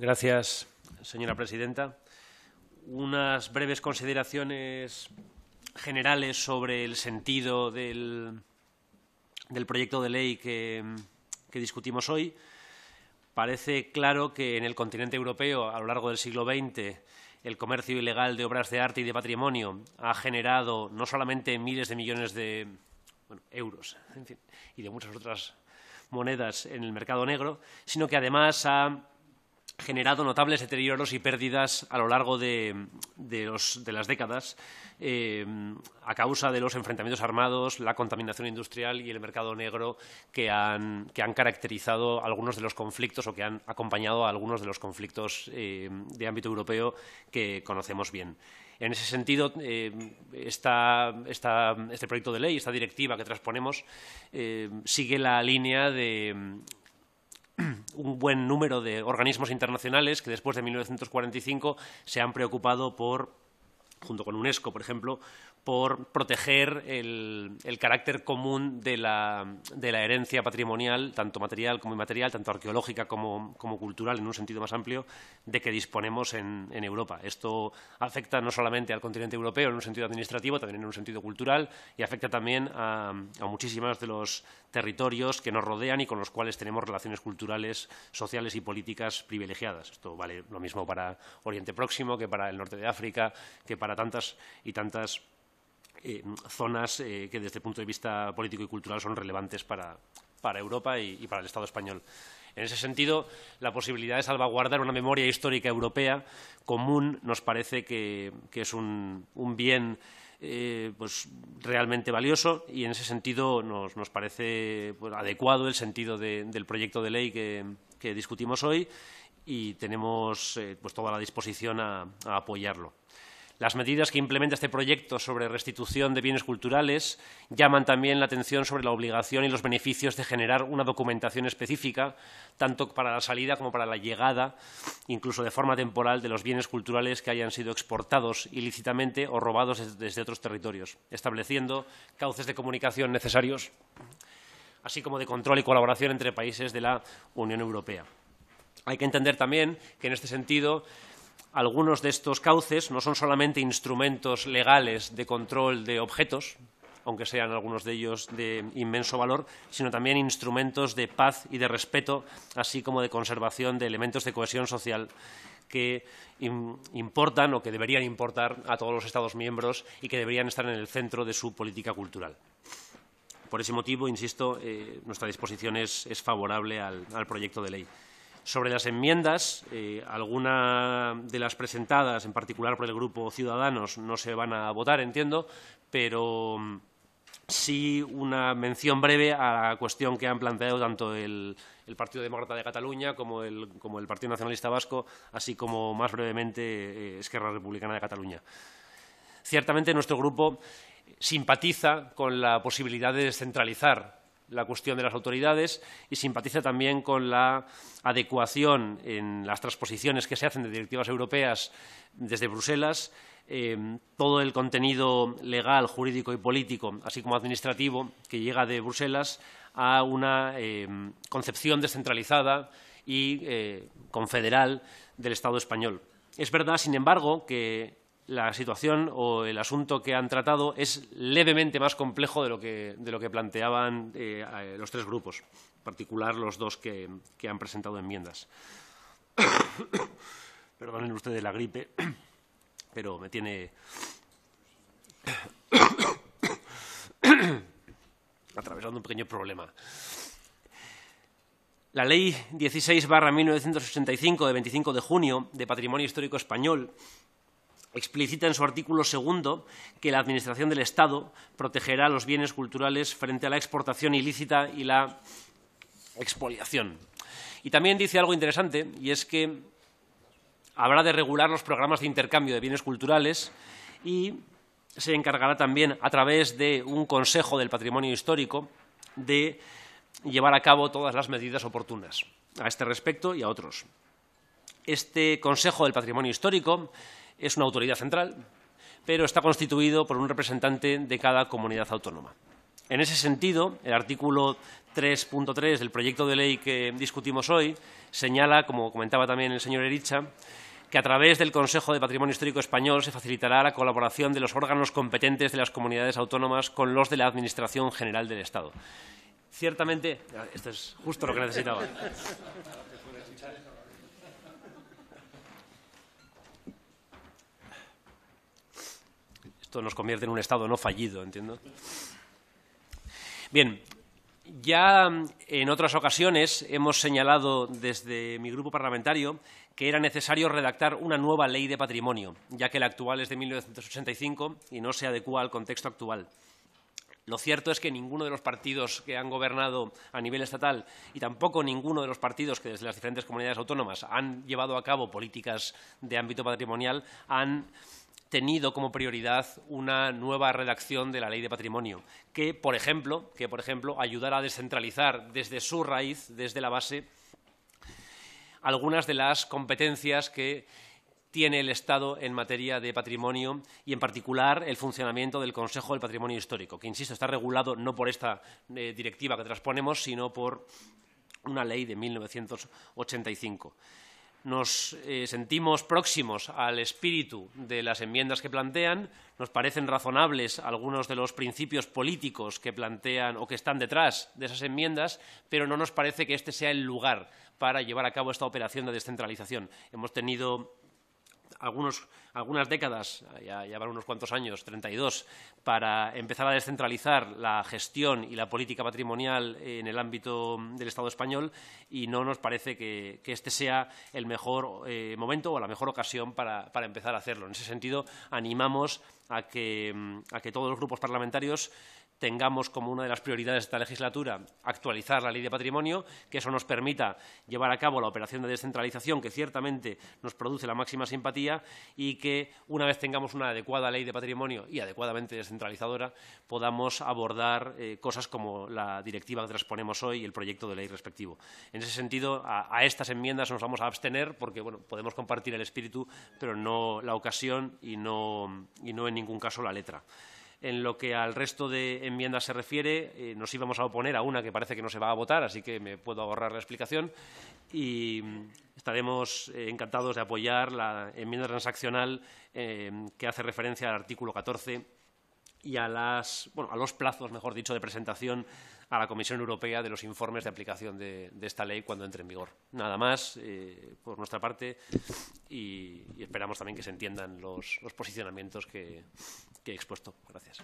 Gracias, señora presidenta. Unas breves consideraciones generales sobre el sentido del, proyecto de ley que, discutimos hoy. Parece claro que en el continente europeo, a lo largo del siglo XX, el comercio ilegal de obras de arte y de patrimonio ha generado no solamente miles de millones de euros y de muchas otras monedas en el mercado negro, sino que además ha generado notables deterioros y pérdidas a lo largo de, las décadas eh, a causa de los enfrentamientos armados, la contaminación industrial y el mercado negro que han, caracterizado algunos de los conflictos o que han acompañado a algunos de los conflictos eh, de ámbito europeo que conocemos bien. En ese sentido, eh, este proyecto de ley, esta directiva que transponemos, sigue la línea de un buen número de organismos internacionales que después de 1945 se han preocupado por junto con UNESCO, por ejemplo, por proteger el, carácter común de la, herencia patrimonial, tanto material como inmaterial, tanto arqueológica como, cultural, en un sentido más amplio, de que disponemos en, Europa. Esto afecta no solamente al continente europeo en un sentido administrativo, también en un sentido cultural, y afecta también a, a muchísimos de los territorios que nos rodean y con los cuales tenemos relaciones culturales, sociales y políticas privilegiadas. Esto vale lo mismo para Oriente Próximo que para el norte de África, que para tantas y tantas eh, zonas eh, que desde el punto de vista político y cultural son relevantes para, Europa y, para el Estado español. En ese sentido, la posibilidad de salvaguardar una memoria histórica europea común nos parece que, es un, bien eh, pues, realmente valioso y en ese sentido nos, parece pues, adecuado el sentido del proyecto de ley que, discutimos hoy y tenemos pues, toda la disposición a apoyarlo. Las medidas que implementa este proyecto sobre restitución de bienes culturales llaman también la atención sobre la obligación y los beneficios de generar una documentación específica, tanto para la salida como para la llegada, incluso de forma temporal, de los bienes culturales que hayan sido exportados ilícitamente o robados desde otros territorios, estableciendo cauces de comunicación necesarios, así como de control y colaboración entre países de la Unión Europea. Hay que entender también que, en este sentido, algunos de estos cauces no son solamente instrumentos legales de control de objetos, aunque sean algunos de ellos de inmenso valor, sino también instrumentos de paz y de respeto, así como de conservación de elementos de cohesión social que importan o que deberían importar a todos los Estados miembros y que deberían estar en el centro de su política cultural. Por ese motivo, insisto, eh, nuestra disposición es, favorable al proyecto de ley. Sobre las enmiendas, eh, algunas de las presentadas, en particular por el Grupo Ciudadanos, no se van a votar, entiendo, pero mm, sí una mención breve a la cuestión que han planteado tanto el, Partido Demócrata de Cataluña como el, Partido Nacionalista Vasco, así como más brevemente eh, Esquerra Republicana de Cataluña. Ciertamente nuestro grupo simpatiza con la posibilidad de descentralizar la cuestión de las autoridades y simpatiza también con la adecuación en las transposiciones que se hacen de directivas europeas desde Bruselas, eh, todo el contenido legal, jurídico y político, así como administrativo, que llega de Bruselas a una eh, concepción descentralizada y eh, confederal del Estado español. Es verdad, sin embargo, que la situación o el asunto que han tratado es levemente más complejo de lo que, de lo que planteaban eh, los tres grupos, en particular los dos que, han presentado enmiendas. Perdonen ustedes la gripe, pero me tiene atravesando un pequeño problema. La Ley 16-1985 de 25 de junio de Patrimonio Histórico Español explicita en su artículo segundo que la Administración del Estado protegerá los bienes culturales frente a la exportación ilícita y la expoliación. Y también dice algo interesante, y es que habrá de regular los programas de intercambio de bienes culturales y se encargará también, a través de un Consejo del Patrimonio Histórico, de llevar a cabo todas las medidas oportunas a este respecto y a otros. Este Consejo del Patrimonio Histórico es una autoridad central, pero está constituido por un representante de cada comunidad autónoma. En ese sentido, el artículo 3.3 del proyecto de ley que discutimos hoy señala, como comentaba también el señor Ericha, que a través del Consejo de Patrimonio Histórico Español se facilitará la colaboración de los órganos competentes de las comunidades autónomas con los de la Administración General del Estado. Ciertamente, esto es justo lo que necesitaba. Esto nos convierte en un Estado no fallido, entiendo. Bien, ya en otras ocasiones hemos señalado desde mi grupo parlamentario que era necesario redactar una nueva ley de patrimonio, ya que la actual es de 1985 y no se adecua al contexto actual. Lo cierto es que ninguno de los partidos que han gobernado a nivel estatal y tampoco ninguno de los partidos que desde las diferentes comunidades autónomas han llevado a cabo políticas de ámbito patrimonial han tenido como prioridad una nueva redacción de la ley de patrimonio, que, por ejemplo, que, por ejemplo ayudara a descentralizar desde su raíz, desde la base, algunas de las competencias que tiene el Estado en materia de patrimonio y, en particular, el funcionamiento del Consejo del Patrimonio Histórico, que, insisto, está regulado no por esta eh, directiva que transponemos, sino por una ley de 1985 nos eh, sentimos próximos al espíritu de las enmiendas que plantean, nos parecen razonables algunos de los principios políticos que plantean o que están detrás de esas enmiendas, pero no nos parece que este sea el lugar para llevar a cabo esta operación de descentralización. Hemos tenido algunas décadas, ya, ya van unos cuantos años, 32, para empezar a descentralizar la gestión y la política patrimonial en el ámbito del Estado español y no nos parece que, este sea el mejor eh, momento o la mejor ocasión para, empezar a hacerlo. En ese sentido, animamos a que todos los grupos parlamentarios tengamos como una de las prioridades de esta legislatura actualizar la ley de patrimonio, que eso nos permita llevar a cabo la operación de descentralización que ciertamente nos produce la máxima simpatía y que una vez tengamos una adecuada ley de patrimonio y adecuadamente descentralizadora podamos abordar eh, cosas como la directiva que transponemos hoy y el proyecto de ley respectivo. En ese sentido, a, estas enmiendas nos vamos a abstener porque bueno, podemos compartir el espíritu, pero no la ocasión y no, y no en ningún caso la letra. En lo que al resto de enmiendas se refiere, eh, nos íbamos a oponer a una que parece que no se va a votar, así que me puedo ahorrar la explicación. Y mm, estaremos eh, encantados de apoyar la enmienda transaccional eh, que hace referencia al artículo 14 y a, las, bueno, a los plazos, mejor dicho, de presentación a la Comisión Europea de los informes de aplicación de, esta ley cuando entre en vigor. Nada más por nuestra parte y, esperamos también que se entiendan los, posicionamientos que, que he expuesto. Gracias.